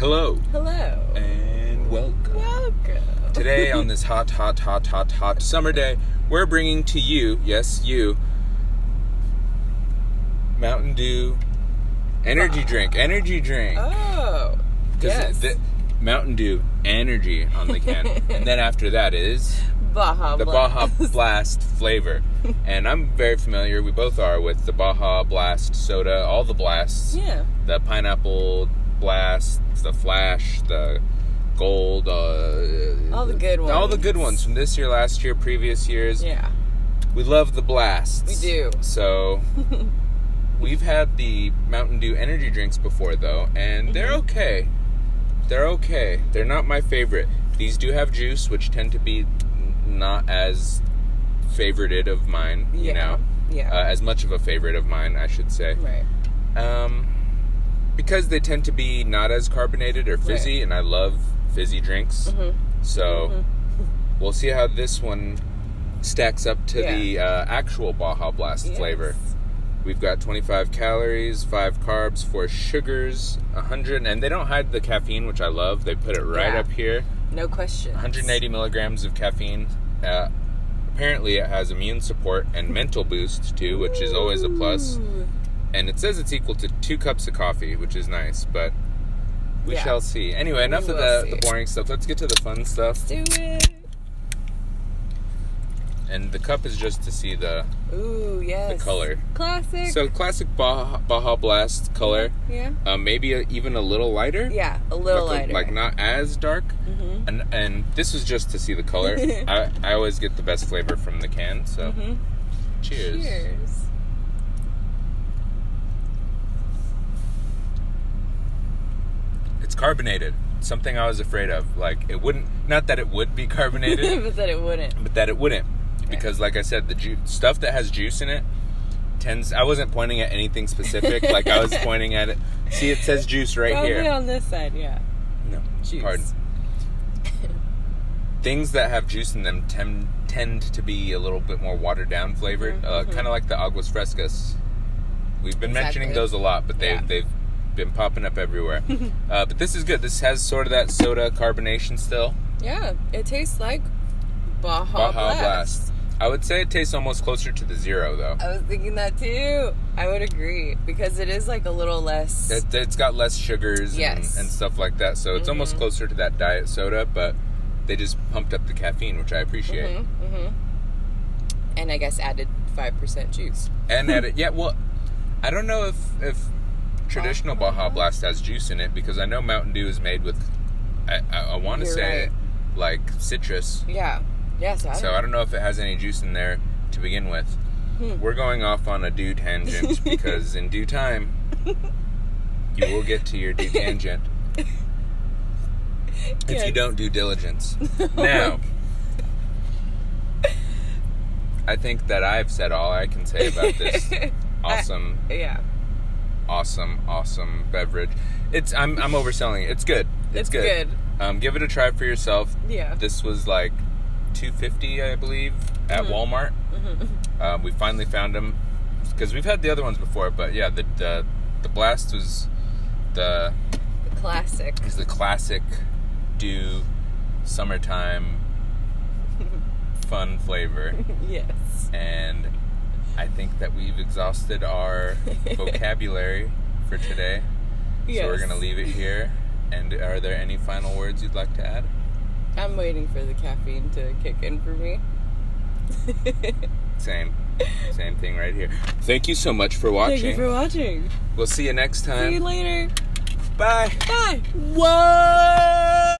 Hello Hello. and welcome. Welcome. Today, on this hot, hot, hot, hot, hot summer day, we're bringing to you, yes, you, Mountain Dew energy ah. drink. Energy drink. Oh. Yes. the- Mountain Dew energy on the can. and then after that is Baja the Blast. Baja Blast flavor. and I'm very familiar, we both are, with the Baja Blast soda, all the blasts. Yeah. the pineapple blast, the flash, the gold, uh, All the good ones, all the good ones. from this year, last year, previous years. Yeah. We love the blasts. We do. So we've had the Mountain Dew energy drinks before though, and they're Mm-hmm. okay. They're okay. They're not my favorite. These do have juice, which tend to be not as favorited of mine. You Yeah. know, Yeah. uh, as much of a favorite of mine, I should say. right. Um, because they tend to be not as carbonated or fizzy, Right. and I love fizzy drinks. Mhm. So we'll see how this one stacks up to Yeah. the uh, actual Baja Blast Yes. flavor. We've got 25 calories, 5 carbs, 4 sugars, 100, and they don't hide the caffeine, which I love. They put it right Yeah. up here. No question. 180 milligrams of caffeine. Uh, apparently, it has immune support and mental boost too, which is always a plus and it says it's equal to two cups of coffee, which is nice, but we Yeah. shall see. Anyway, enough of the, see. the boring stuff. Let's get to the fun stuff. Do it. And the cup is just to see the Ooh, yes. the color. Classic. so classic Baja, Baja Blast color. yeah. Um, maybe a, even a little lighter. Yeah, a little like, lighter. like not as dark. Mhm. And and this was just to see the color. I, I always get the best flavor from the can. So Mhm. cheers. Cheers. Carbonated. Something I was afraid of. Like it wouldn't. Not that it would be carbonated. but that it wouldn't. but that it wouldn't because like i said the ju- stuff that has juice in it tends i wasn't pointing at anything specific like i was pointing at it see it says juice right Probably here on this side, yeah. no Juice. pardon things that have juice in them tend tend to be a little bit more watered down flavored Mhm, uh, kind of like the aguas frescas we've been mentioning those a lot but they've Yeah. they've been popping up everywhere uh, but this is good this has sort of that soda carbonation still Yeah, it tastes like Baja, Baja Blast. Blast. I would say it tastes almost closer to the zero though. I was thinking that too. I would agree because it is like a little less. It, it's got less sugars Yes. and, and stuff like that, so it's almost Mhm. closer to that diet soda, but they just pumped up the caffeine, which I appreciate. Mhm, mhm. And I guess added five percent juice. And added, yeah, well, I don't know if if traditional Baja Blast has juice in it because I know Mountain Dew is made with, I I, I want to say, right. like citrus. Yeah. Yeah. So I don't. So I don't know if it has any juice in there to begin with. Hmm. We're going off on a dew tangent because in due time, you will get to your dew tangent if Yes. you don't do diligence. Now, I think that I've said all I can say about this awesome, yeah. Awesome, awesome beverage. It's I'm I'm overselling it. It's good. It's, It's good. Um, give it a try for yourself. Yeah. This was like two fifty, I believe, at Mhm. Walmart. Mhm. Um, we finally found them because we've had the other ones before, but yeah, the the, the blast was the The classic. is the classic Dew summertime fun flavor, yes. and that we've exhausted our vocabulary for today. Yes. So we're gonna leave it here. And are there any final words you'd like to add? I'm waiting for the caffeine to kick in for me. Same, same thing right here. Thank you so much for watching. Thank you for watching. we'll see you next time. See you later. Bye. Bye. What?